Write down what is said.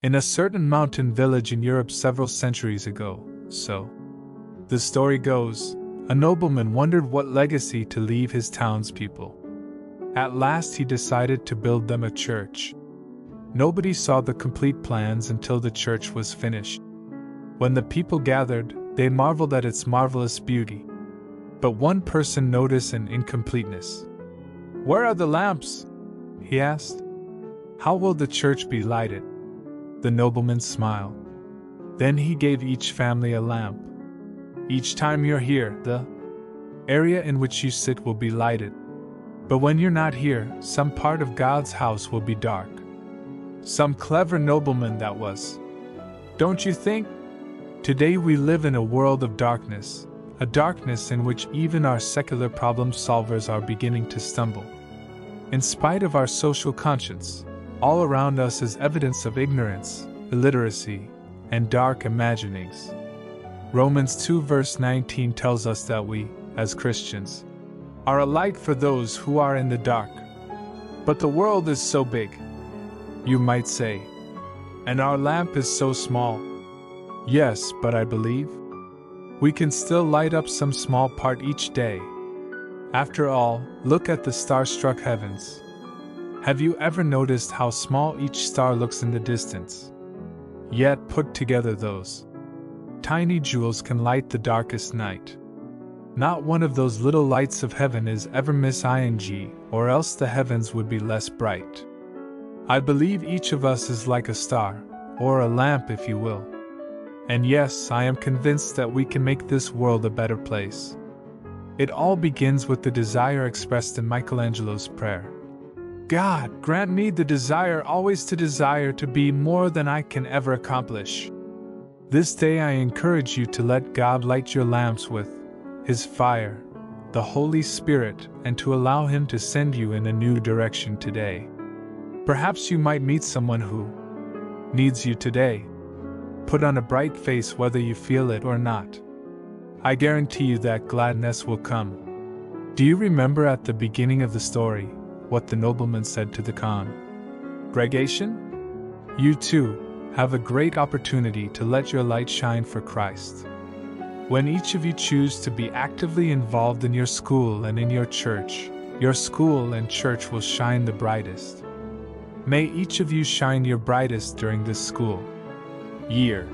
In a certain mountain village in Europe several centuries ago, so the story goes, a nobleman wondered what legacy to leave his townspeople. At last he decided to build them a church. Nobody saw the complete plans until the church was finished. When the people gathered, they marveled at its marvelous beauty. But one person noticed an incompleteness. Where are the lamps? he asked. How will the church be lighted? The nobleman smiled. Then he gave each family a lamp. Each time you're here, the area in which you sit will be lighted. But when you're not here, some part of God's house will be dark. Some clever nobleman that was. Don't you think? Today we live in a world of darkness, a darkness in which even our secular problem solvers are beginning to stumble. In spite of our social conscience, all around us is evidence of ignorance, illiteracy, and dark imaginings. Romans 2 verse 19 tells us that we, as Christians, are a light for those who are in the dark. But the world is so big, you might say, and our lamp is so small. Yes, but I believe we can still light up some small part each day. After all, look at the star struck heavens. Have you ever noticed how small each star looks in the distance? Yet, put together, those tiny jewels can light the darkest night. Not one of those little lights of heaven is ever miss ing, or else the heavens would be less bright. I believe each of us is like a star, or a lamp, if you will. And yes, I am convinced that we can make this world a better place. It all begins with the desire expressed in Michelangelo's prayer. God, grant me the desire always to desire to be more than I can ever accomplish. This day I encourage you to let God light your lamps with His fire, the Holy Spirit, and to allow Him to send you in a new direction today. Perhaps you might meet someone who needs you today. Put on a bright face whether you feel it or not. I guarantee you that gladness will come. Do you remember at the beginning of the story what the nobleman said to the Khan. Gregation? You too have a great opportunity to let your light shine for Christ. When each of you choose to be actively involved in your school and in your church, your school and church will shine the brightest. May each of you shine your brightest during this school year.